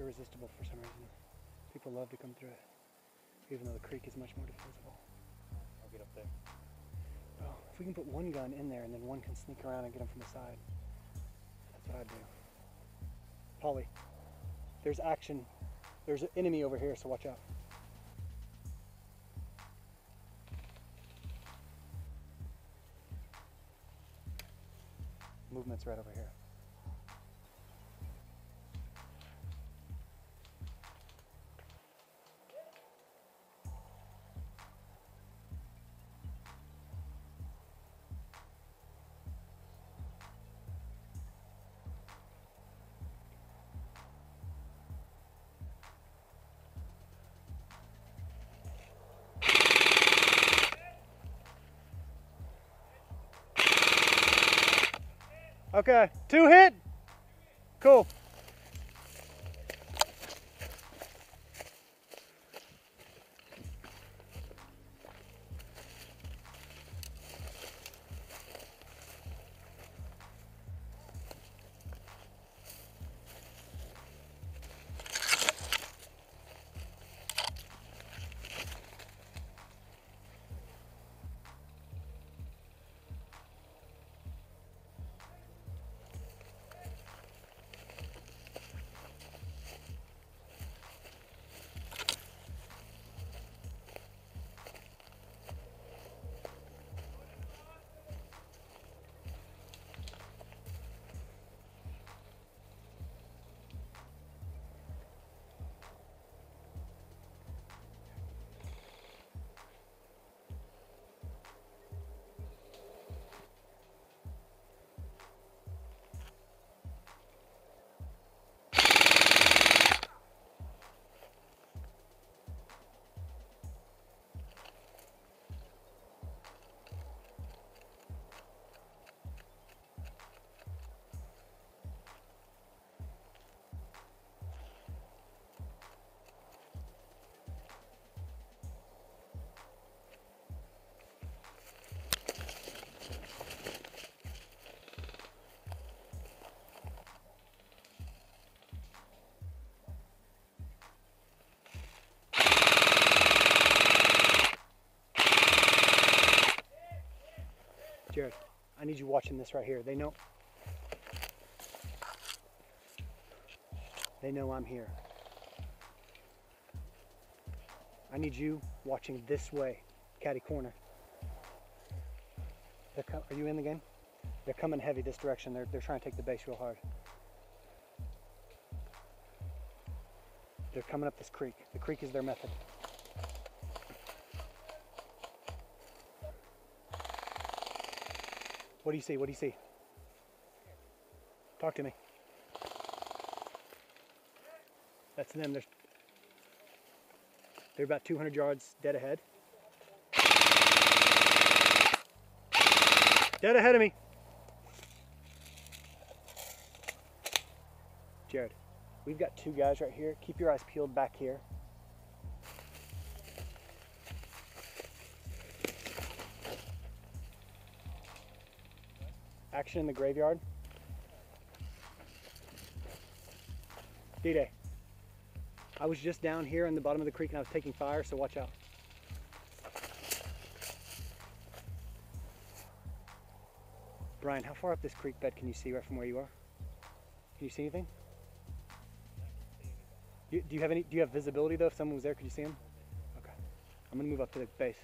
irresistible for some reason. People love to come through it, even though the creek is much more defensible. I'll get up there. Well, if we can put one gun in there and then one can sneak around and get them from the side, that's what I'd do. Polly, there's action. There's an enemy over here, so watch out. Movement's right over here. Okay, two hit. Cool. Jared, I need you watching this right here. They know. They know I'm here. I need you watching this way, caddy corner. Are you in the game? They're coming heavy this direction. They're, they're trying to take the base real hard. They're coming up this creek. The creek is their method. What do you see? What do you see? Talk to me. That's them. They're, they're about 200 yards dead ahead. Dead ahead of me. Jared, we've got two guys right here. Keep your eyes peeled back here. Action in the graveyard. D-Day. I was just down here in the bottom of the creek and I was taking fire, so watch out. Brian, how far up this creek bed can you see right from where you are? Can you see anything? Do you have any? Do you have visibility though? If someone was there, could you see him? Okay. I'm gonna move up to the base.